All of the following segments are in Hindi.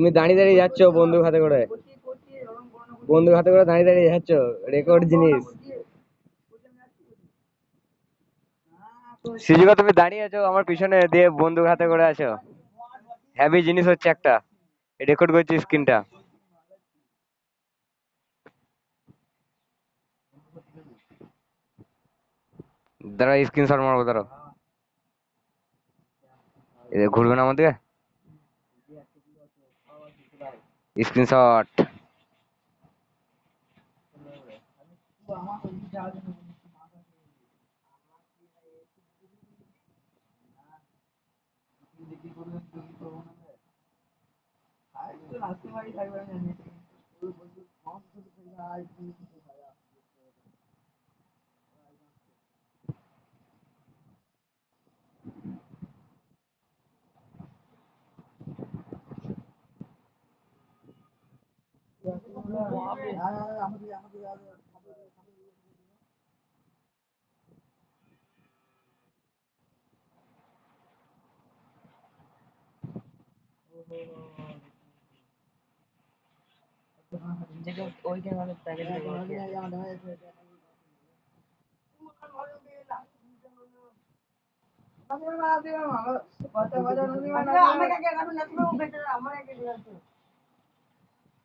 তুমি দাঁড়িয়ে দাঁড়িয়ে যাচ্ছ বন্ধুর হাতে করে বন্ধুর হাতে করে দাঁড়িয়ে দাঁড়িয়ে যাচ্ছ রেকর্ড জিনিস সিজুকা তুমি দাঁড়িয়ে আছো আমার পিছনে দিয়ে বন্দুক হাতে করে আছো হ্যাভি জিনিস হচ্ছে একটা রেকর্ড করছি স্ক্রিনটা দাঁড়া স্ক্রিনশট মারবো দাঁড়াও ঘুরবে না আমাদের स्क्रीनशॉट आज हाँ, तो रास्ते वाली साइड में जाने जगह ओई के वाले पैकेज लगा के हमें क्या कहना है नट में वो बेटर हमारे के लिए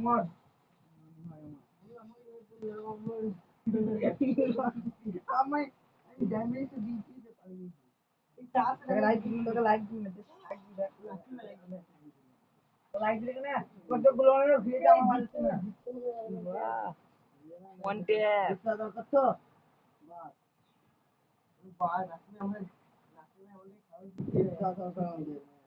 लाइक लाइक लाइक देखना मतलब बुलाने का भेजा हमारे से वाह वन डे कितना तो कत्तो बस बाहर नाचने हमें नाचने हमें खाओ कितना तो खाओ